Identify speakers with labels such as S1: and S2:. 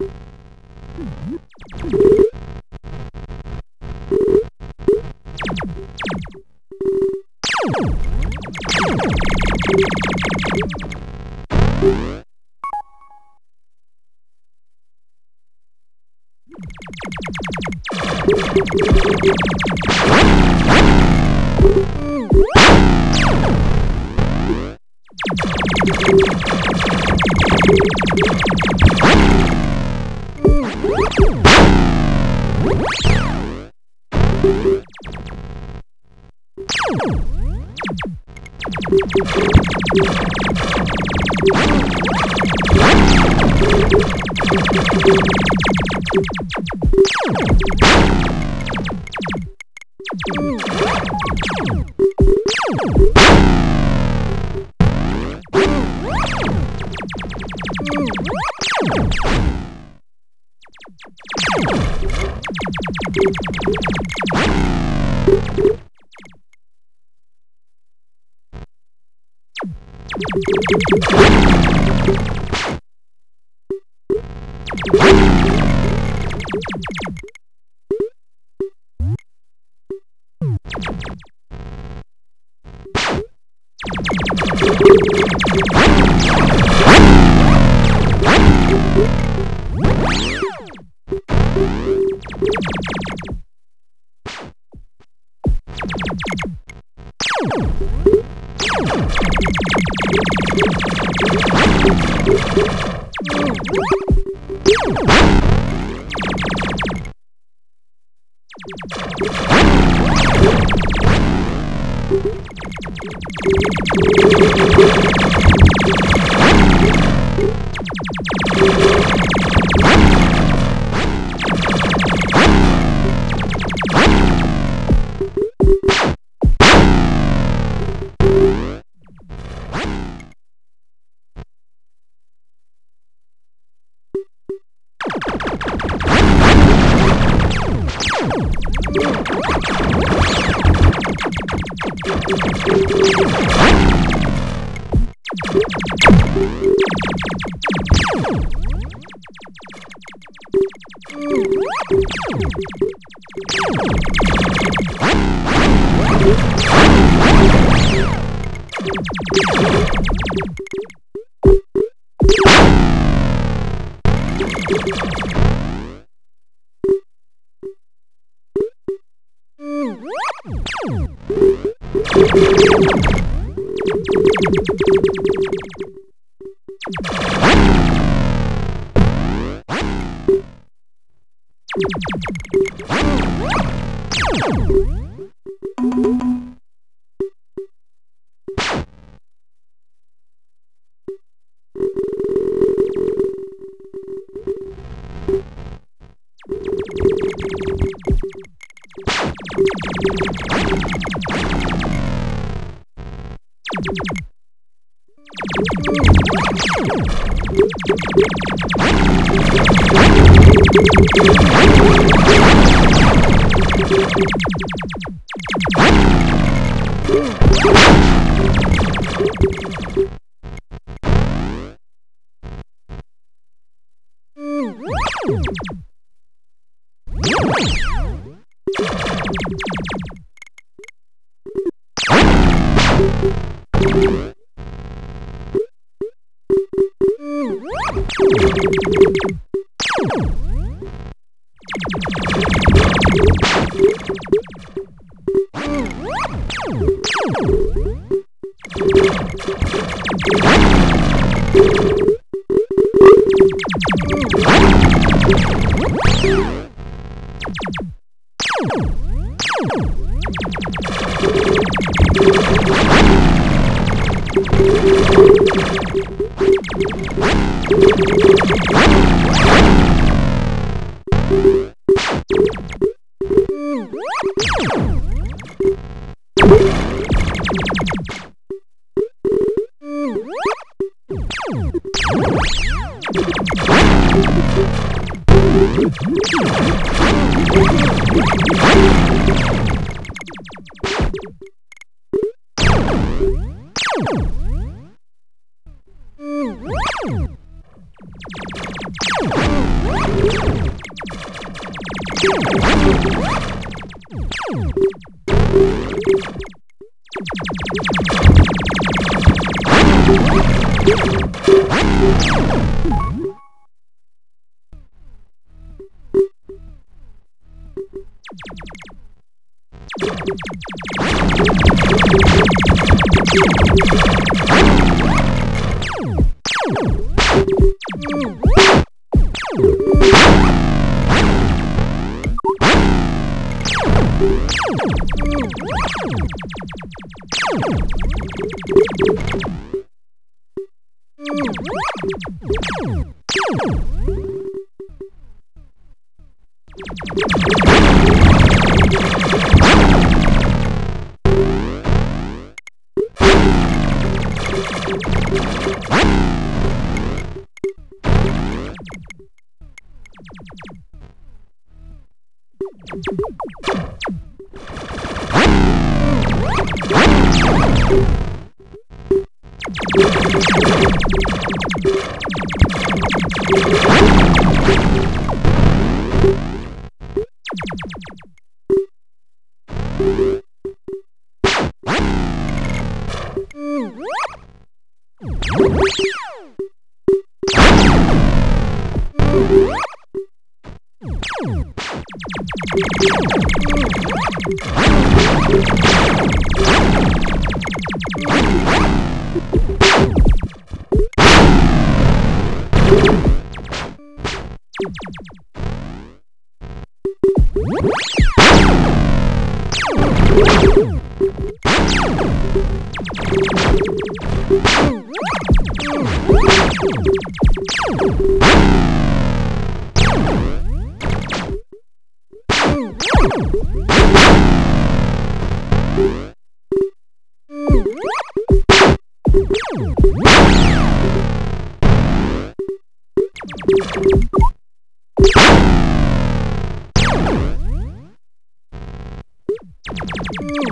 S1: you you you you What? you you you Thank you. you Thank What?